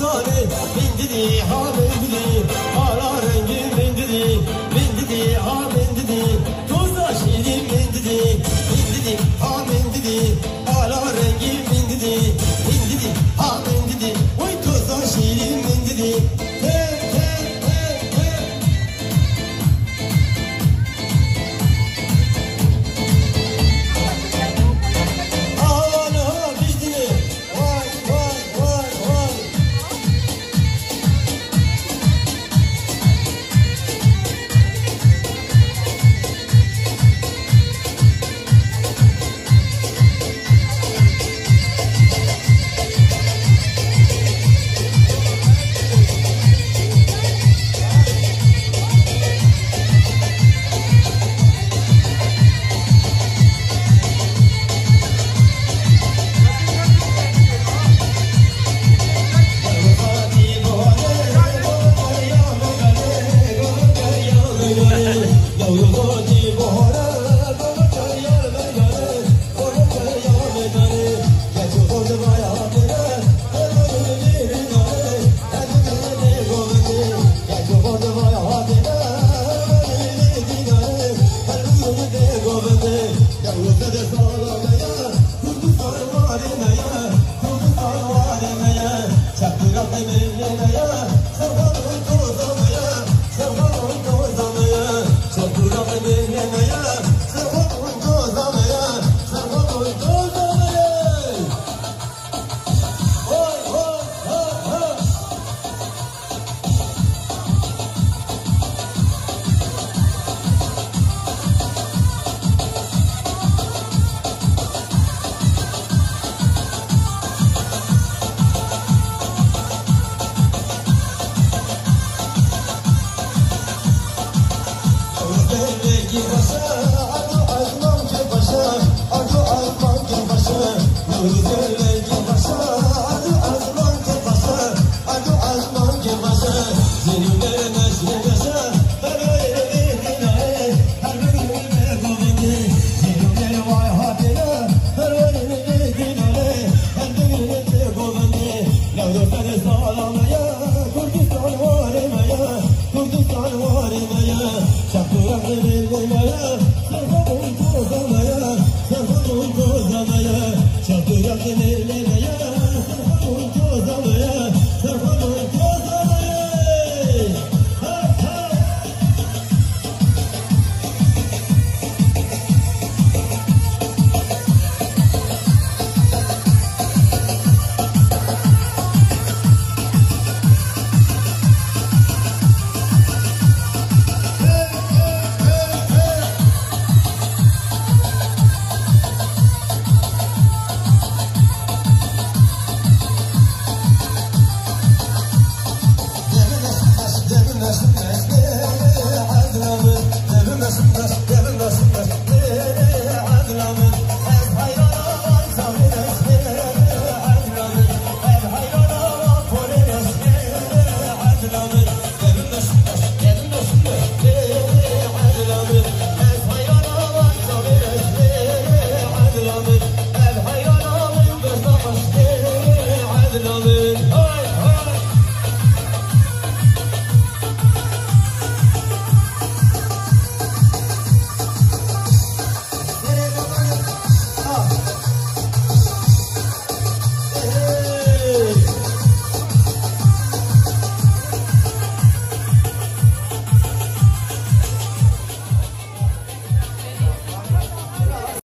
dare bindiri habe Çakırak emirlemeye